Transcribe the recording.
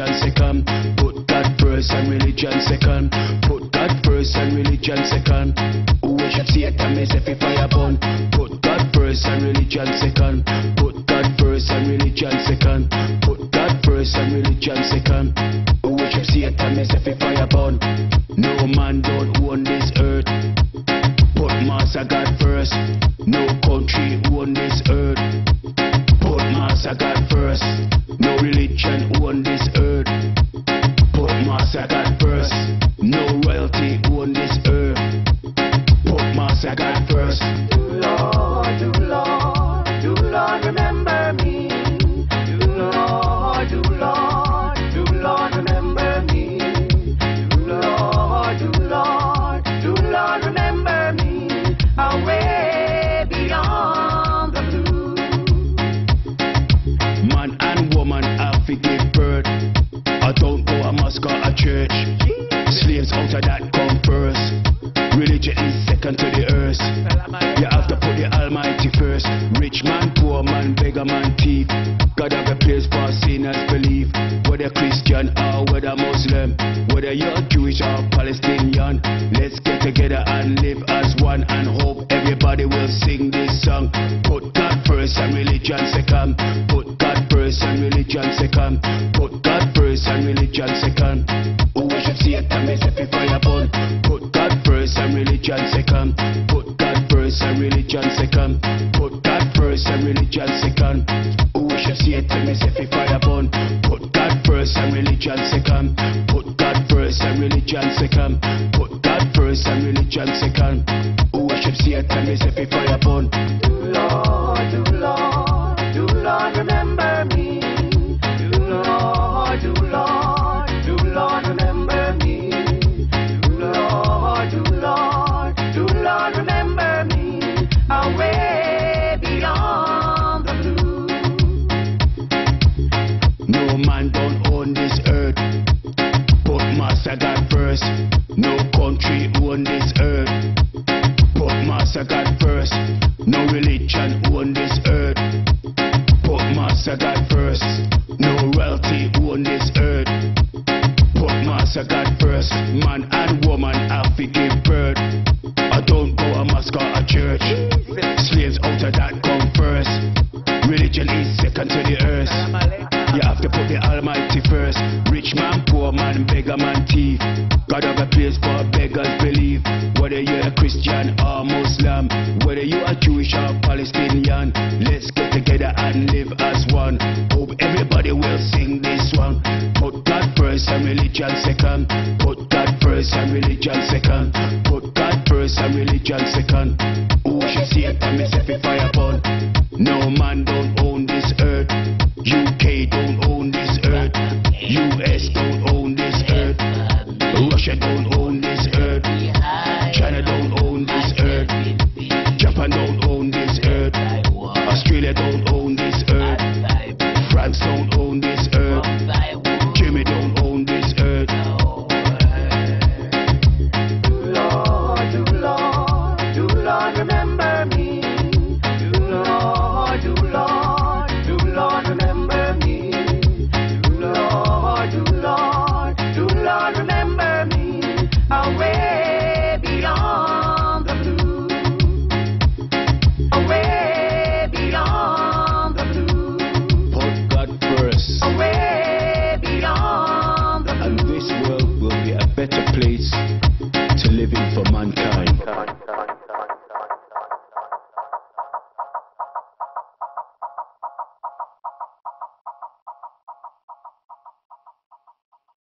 religion second. Put that first and religion second. Put that first and religion second. Who we should see it and miss if fire burn. Put that first and religion second. Put that first and religion second. Put that first and religion second. Who we should see it and miss if fire burn. No man don't own this earth. Put Master God first. No. Out that come first. Religion is second to the earth. You have to put the Almighty first. Rich man, poor man, beggar man, thief. God have a place for sinners believe. Whether Christian or whether Muslim, whether you're Jewish or Palestinian, let's get together and live as one and hope everybody will sing this song. Put God first and religion second. Put God first and religion second. Put God first and religion second. Who worship Satan, me say fi burn. Put God first and religion second. Put God first and religion second. Put God first and religion second. Who worship Satan, me say fi fire burn. Put God first and religion second. Put God first and religion second. Put God first and religion second. Who worship Satan, me say fi fire burn. Own this earth. Put Master God first. No religion own this earth. Put Master God first. No royalty own this earth. Put Master God first. Man and woman have to give birth. I don't go a mosque or a church. Slaves out of that come first. Religion is second to the earth. You have to put the Almighty first. Rich man, whether you are Jewish or Palestinian, let's get together and live as one. Hope everybody will sing this one. Put God first and religion second. Put God first and religion second. Put God first and religion second. Who should see it and say fi fire burn? No man don't own this earth. UK don't own this earth. US don't own this earth. Russia don't own this earth.